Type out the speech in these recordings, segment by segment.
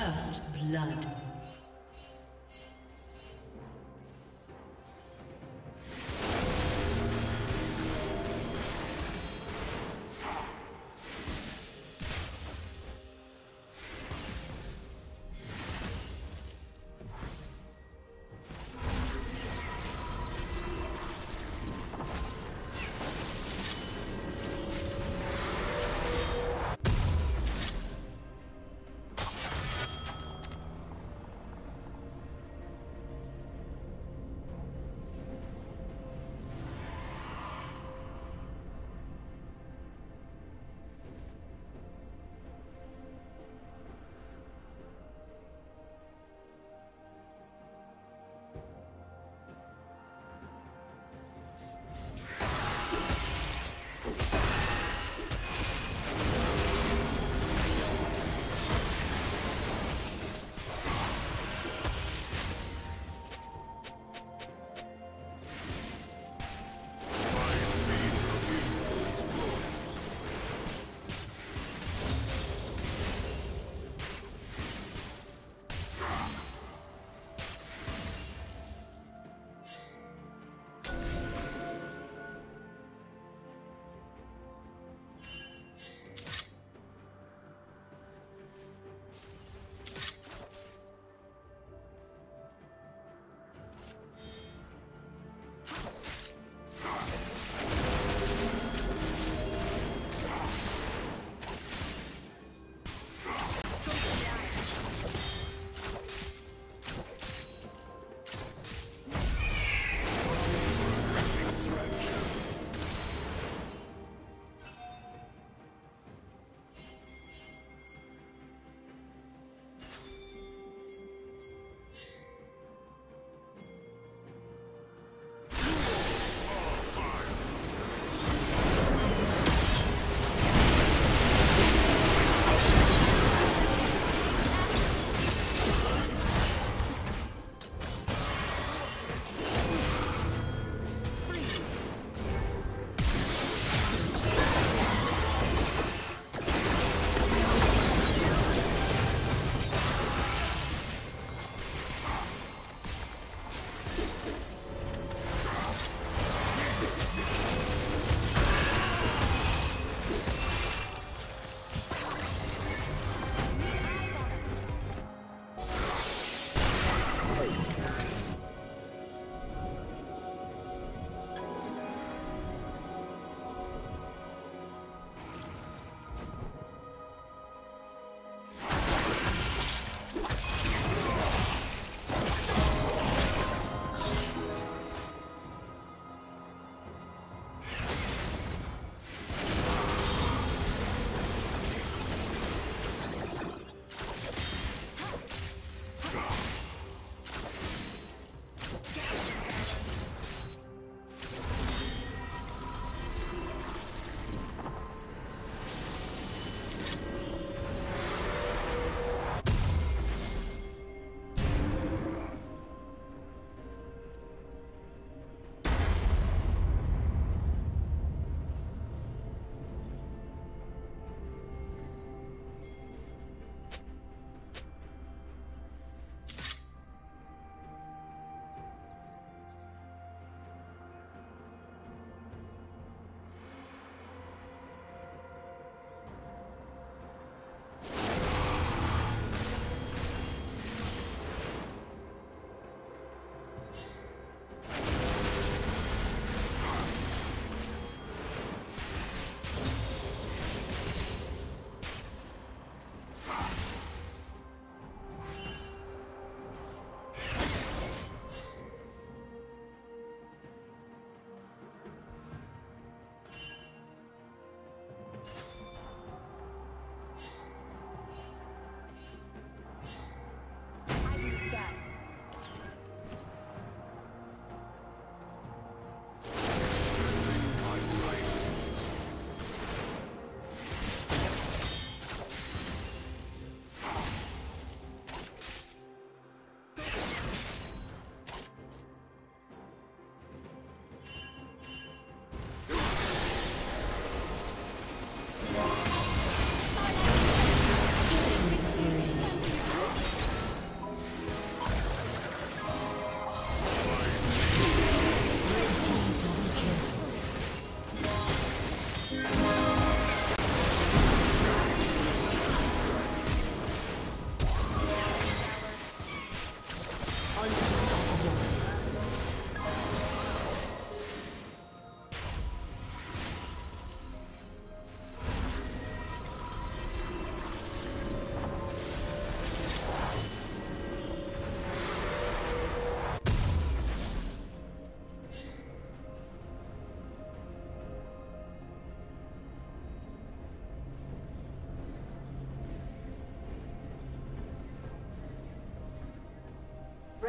First blood.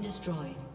Destroyed.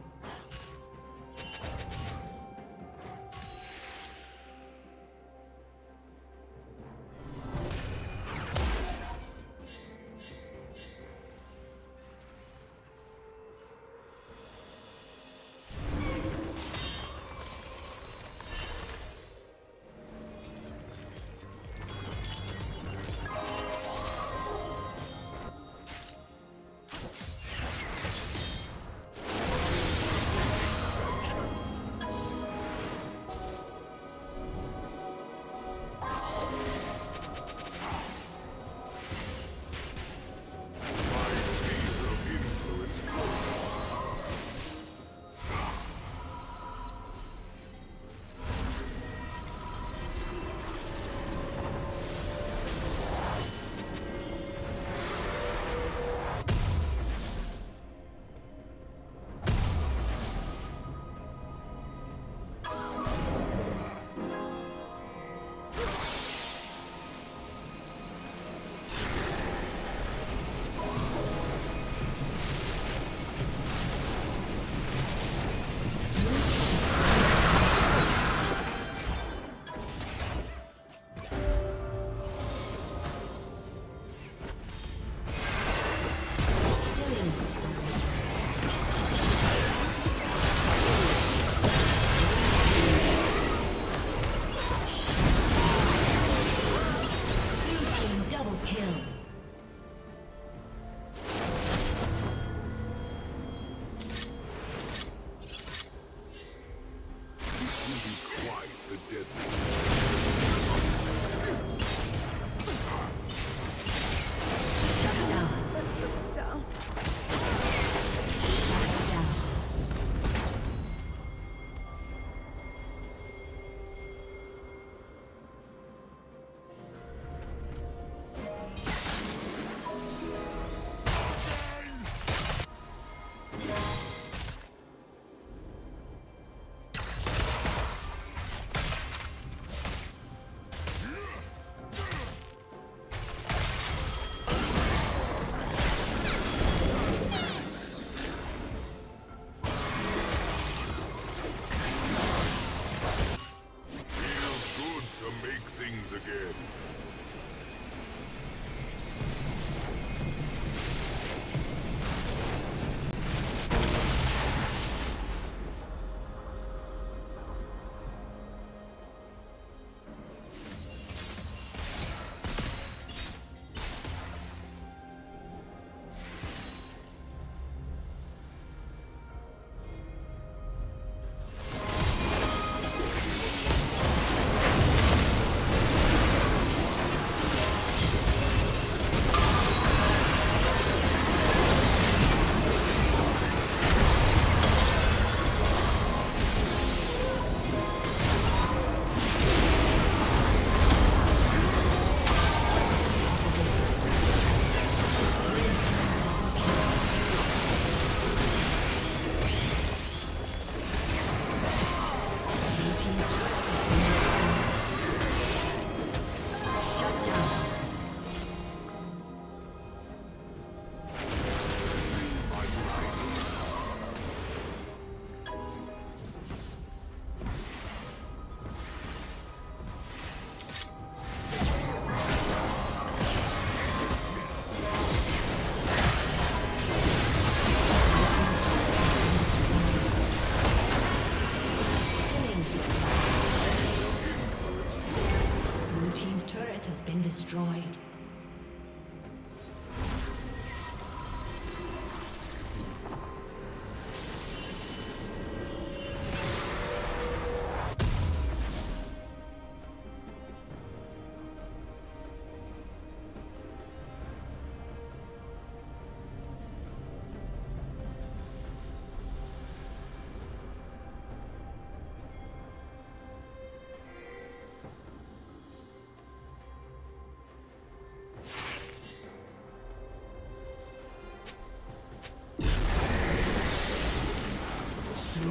destroyed.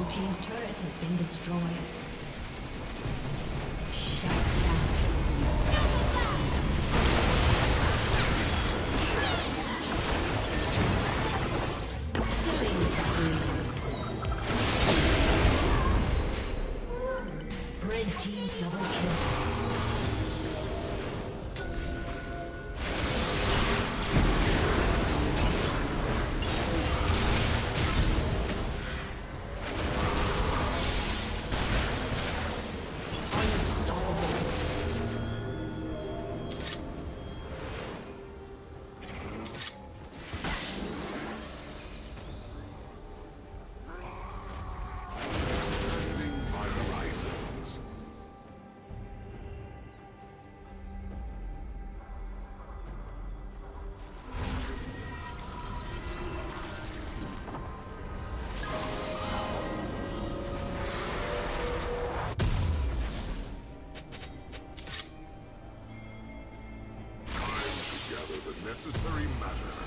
team's turret has been destroyed. Shut down. Killing spree. Red team double kill. necessary matter.